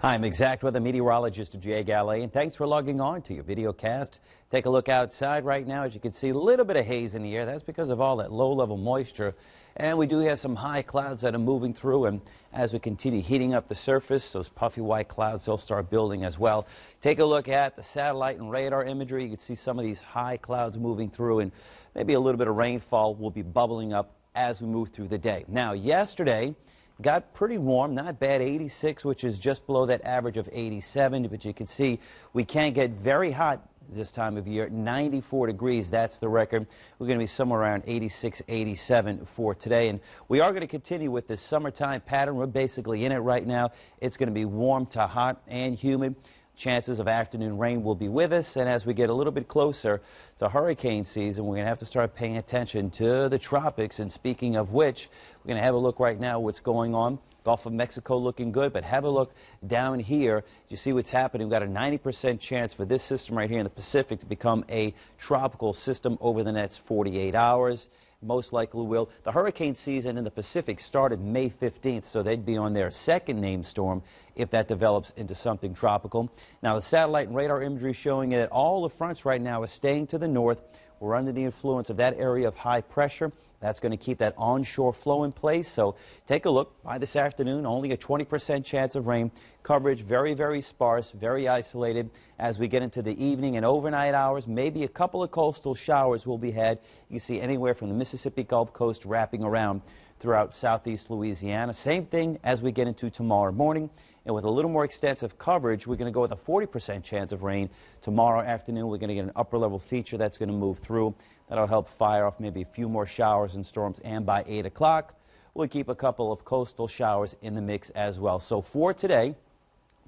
Hi, I'm exact weather meteorologist Jay Gallé, and thanks for logging on to your video cast. Take a look outside right now. As you can see, a little bit of haze in the air. That's because of all that low-level moisture. And we do have some high clouds that are moving through, and as we continue heating up the surface, those puffy white clouds, they'll start building as well. Take a look at the satellite and radar imagery. You can see some of these high clouds moving through, and maybe a little bit of rainfall will be bubbling up as we move through the day. Now, yesterday, got pretty warm, not bad, 86, which is just below that average of 87. But you can see we can't get very hot this time of year. 94 degrees, that's the record. We're going to be somewhere around 86, 87 for today. And we are going to continue with this summertime pattern. We're basically in it right now. It's going to be warm to hot and humid. Chances of afternoon rain will be with us, and as we get a little bit closer to hurricane season, we're going to have to start paying attention to the tropics. And speaking of which, we're going to have a look right now what's going on. Gulf of Mexico looking good, but have a look down here. You see what's happening. We've got a 90% chance for this system right here in the Pacific to become a tropical system over the next 48 hours most likely will. The hurricane season in the Pacific started May 15th, so they'd be on their second named storm if that develops into something tropical. Now, the satellite and radar imagery showing that all the fronts right now are staying to the north. We're under the influence of that area of high pressure. That's going to keep that onshore flow in place. So take a look. By this afternoon, only a 20% chance of rain. Coverage very, very sparse, very isolated. As we get into the evening and overnight hours, maybe a couple of coastal showers will be had. You see anywhere from the Mississippi Gulf Coast wrapping around throughout southeast Louisiana. Same thing as we get into tomorrow morning. And with a little more extensive coverage, we're going to go with a 40% chance of rain. Tomorrow afternoon, we're going to get an upper level feature that's going to move through. That'll help fire off maybe a few more showers and storms. And by 8 o'clock, we'll keep a couple of coastal showers in the mix as well. So for today,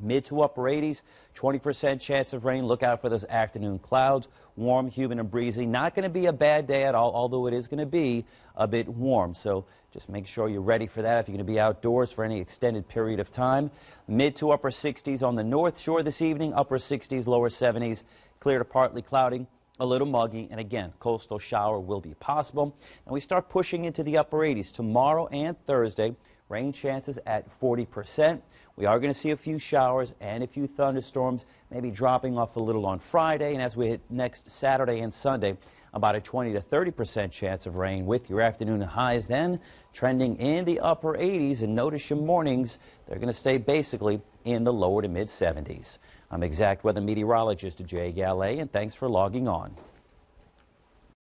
mid to upper 80s, 20% chance of rain. Look out for those afternoon clouds. Warm, humid, and breezy. Not going to be a bad day at all, although it is going to be a bit warm. So just make sure you're ready for that if you're going to be outdoors for any extended period of time. Mid to upper 60s on the north shore this evening, upper 60s, lower 70s. Clear to partly cloudy a little muggy, and again, coastal shower will be possible. And we start pushing into the upper 80s tomorrow and Thursday. Rain chances at 40%. We are going to see a few showers and a few thunderstorms, maybe dropping off a little on Friday. And as we hit next Saturday and Sunday, about a 20 to 30 percent chance of rain with your afternoon highs then trending in the upper 80s. And notice your mornings, they're going to stay basically in the lower to mid 70s. I'm exact weather meteorologist Jay Gallé, and thanks for logging on.